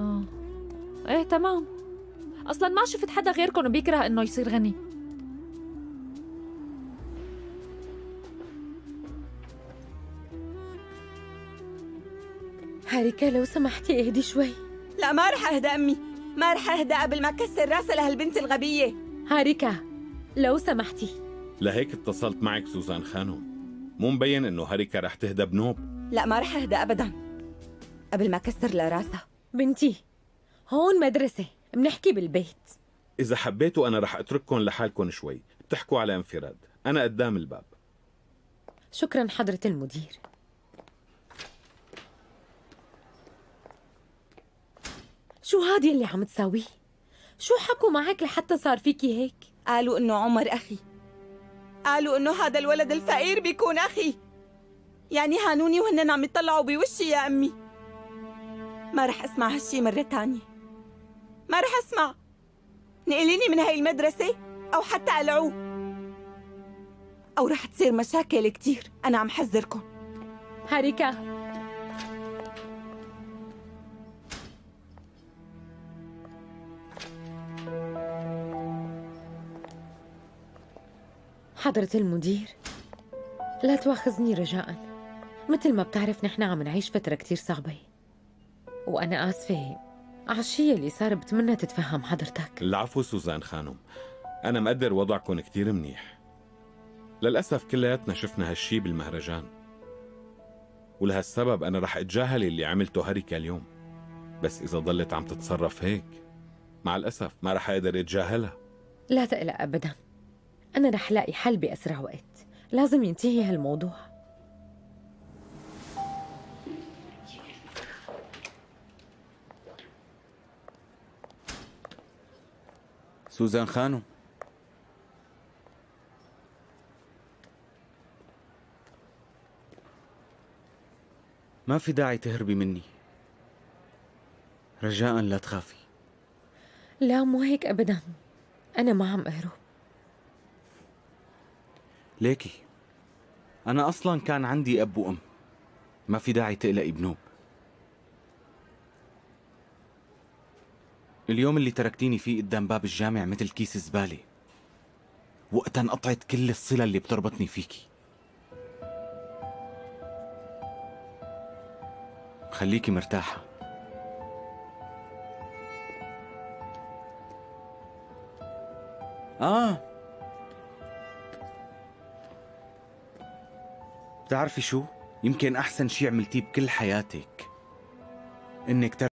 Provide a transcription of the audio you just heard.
آه. إيه تمام. أصلا ما شفت حدا غيركم بيكره إنه يصير غني. هاريكا لو سمحتي اهدي شوي. لا ما رح اهدى أمي. ما رح اهدى قبل ما أكسر راسها لهالبنت الغبية. هاريكا لو سمحتي. لهيك اتصلت معك سوزان خانم مو مبين إنه هريكا رح تهدى بنوب. لا ما رح اهدى ابدا. قبل ما أكسر لها راسها بنتي هون مدرسة منحكي بالبيت. إذا حبيتوا أنا رح أترككم لحالكم شوي. بتحكوا على انفراد. أنا قدام الباب. شكرا حضرة المدير. شو هادي اللي عم تساويه؟ شو حكوا معك لحتى صار فيكي هيك؟ قالوا إنه عمر أخي. قالوا إنه هذا الولد الفقير بيكون أخي. يعني هانوني وهن عم يطلعوا بوشي يا أمي. ما رح أسمع هالشي مرة تانية. ما رح أسمع. نقليني من هاي المدرسة أو حتى قلعوه أو رح تصير مشاكل كتير. أنا عم حذركم. هاريكا. حضرة المدير لا تواخذني رجاء. مثل ما بتعرف نحن عم نعيش فترة كتير صعبة وأنا آسفة. عالشي اللي صار بتمنى تتفهم حضرتك. العفو سوزان خانم. أنا مقدر وضعكم كتير منيح. للأسف كلياتنا شفنا هالشي بالمهرجان. ولهالسبب أنا رح أتجاهل اللي عملته هريكا اليوم. بس إذا ضلت عم تتصرف هيك مع الأسف ما رح أقدر أتجاهلها. لا تقلق أبدا. أنا رح لاقي حل بأسرع وقت. لازم ينتهي هالموضوع. سوزان خانم. ما في داعي تهربي مني. رجاء لا تخافي. لا مو هيك أبدا. أنا ما عم أهرب. ليكي أنا أصلا كان عندي أب وأم. ما في داعي تقلقي بنوب. اليوم اللي تركتيني فيه قدام باب الجامع مثل كيس زبالة. وقتها انقطعت كل الصلة اللي بتربطني فيكي خليكي مرتاحة. آه. بتعرفي شو؟ يمكن أحسن شي عملتيه بكل حياتك إنك